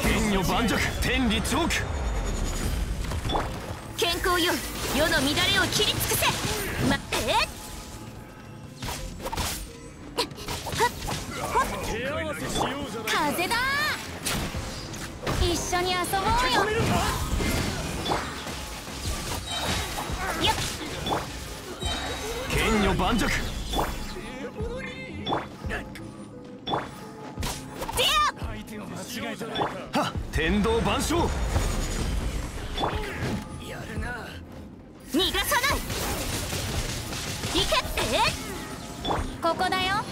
天女盤石。天理チョーク健康よ世の乱れを切り尽くせ。まえ風だ。一緒に遊ぼうよ。盤石。は天道万象。やるな逃がさない。行けって。ここだよ。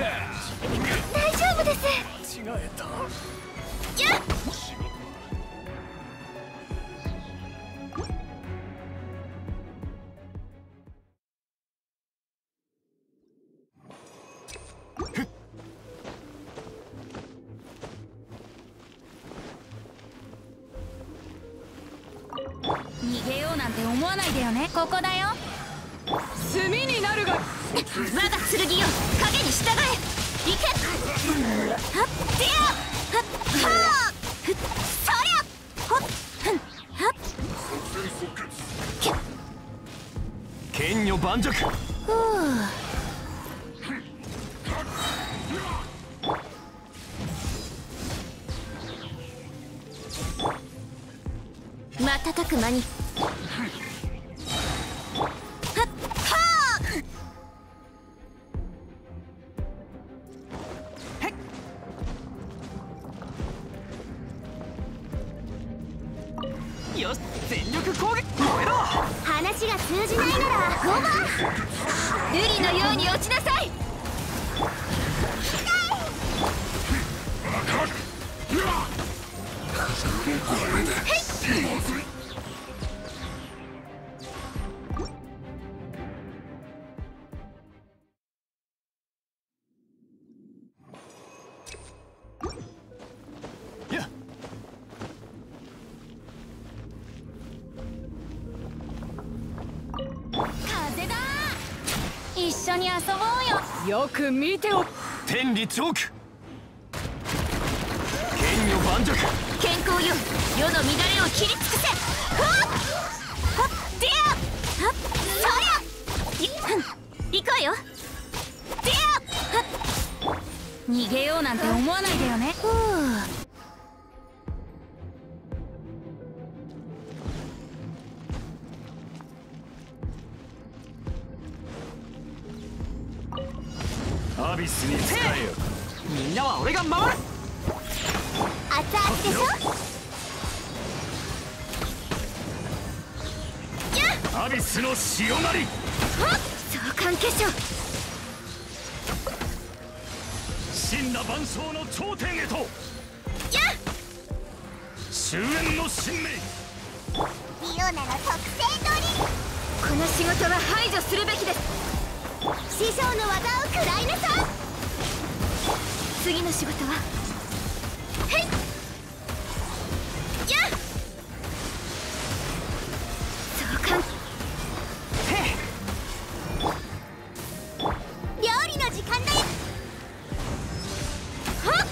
大丈夫です。違えたやっ逃げようなんて思わないでよね。ここだよ。炭になるがよ影に従え行けはっディアはっはそりゃほっふんはっ剣女盤石。ふう瞬く間に。全力攻撃燃えろ。話が通じないならゴマルリのように落ちなさい。やっ一緒に遊ぼうよ。よく見てお天理チョーク。堅如磐石。剣光よ。世の乱れを斬り尽くせ。ふわっ。ほっ。ディアはっ。そりゃ。い行くわよ。ディアはっ。逃げようなんて思わないでよね。ふうアビスに使えよ。みんなは俺が守る。熱々でしょ？アビスの潮なり。はっ相関化粧真羅万象の頂点へと。終焉の神明。リオナの特製ドリこの仕事は排除するべきです師匠の技を食らいなさい次の仕事は料理の時間だよはっ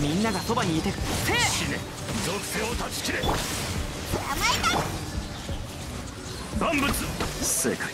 みんながそばにいてくせえ死ね。属性を断ち切れ。甘えた。万物。世界